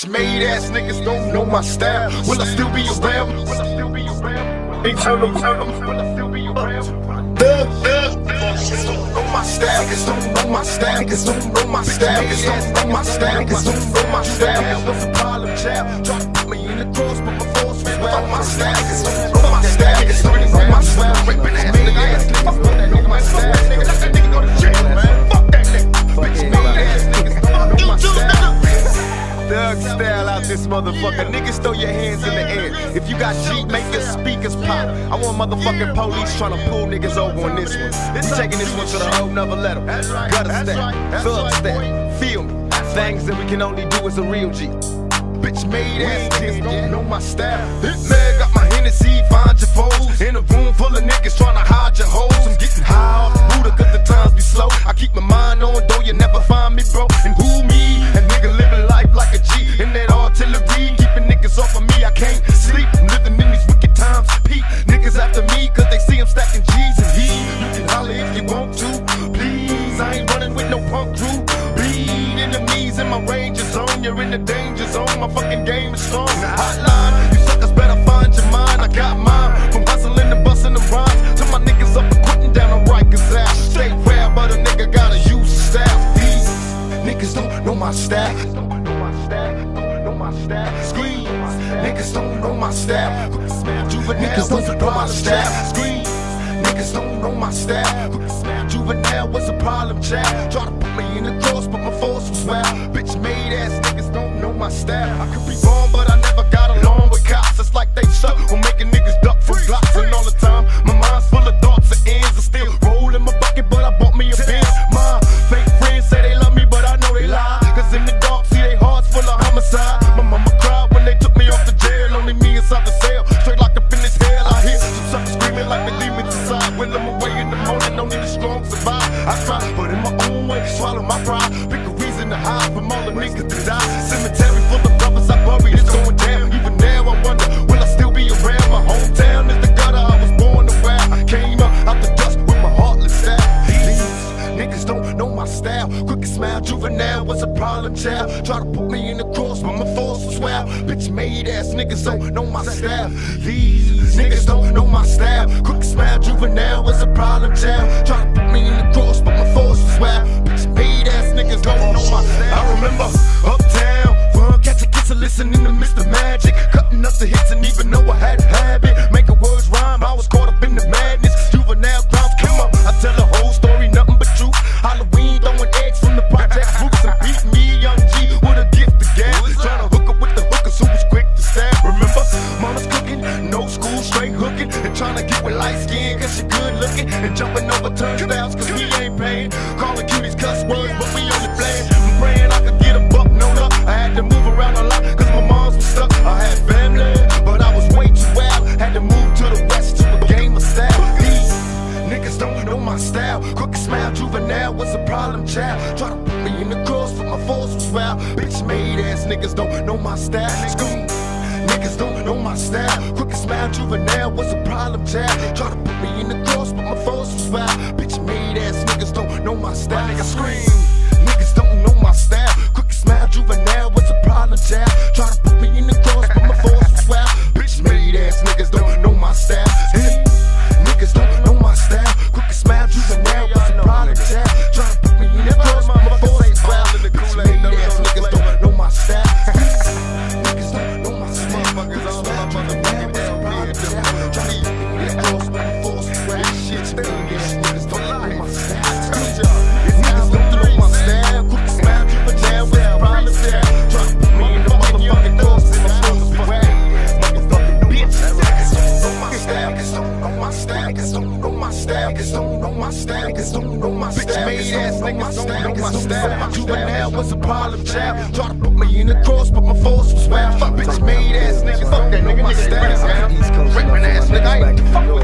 Bitch made ass niggas don't know my style. Will I still be around? Will I still be around? Eternal, eternal. Will I still be around? Thug, thug. Niggas don't know my style. Niggas don't know my style. Niggas don't know my style. Niggas don't know my style. Niggas don't know my style. What's the problem, child? Put me in the cross, but my force was. My style. Niggas don't this motherfucker. Niggas throw your hands in the air. If you got Jeep, make your speakers pop. I want motherfucking police trying to pull niggas over on this one. We taking this one to the whole nother level. Gutter step, thug step, feel me. Things that we can only do as a real G. Bitch made ass niggas don't know my style. Game. Hotline, you suckers better find your mind. I got mine from hustling and busting the rhymes to my niggas up and quitting down the Rikers ass. Stay rare, but a nigga gotta use the style. These niggas don't know my style. Scream, niggas don't know my style. Niggas niggas don't know my style. Juvenile was a problem child. Try to put me in the cross, but my force was wild. Bitch made ass niggas don't know my style. From all the niggas die. Cemetery full of brothers I buried. It's going down. Even now, I wonder, will I still be around? My hometown is the gutter I was born around. Came up out the dust with my heartless. These niggas don't know my style. Quick smile, juvenile was a problem child. Try to put me in the cross, but my force was wild. Bitch made ass niggas don't know my style. These niggas don't know my style. Quick smile, juvenile was a problem child. Try to put me in the cross, but my force was wild. Bitch made ass niggas don't know my style. Remember child. Try to put me in the cross, but my force was wild. Bitch made ass niggas don't know my style. School. Niggas don't know my style. Crooked smile, juvenile what's the problem child. Try to put me in the cross, but my force was wild. Bitch niggas my style. My juvenile was a problem child. Try to put me in the cross, but my force was wild. Fuck bitch made ass niggas. Fuck that nigga, my style. East Coast, ass nigga. I ain't fuck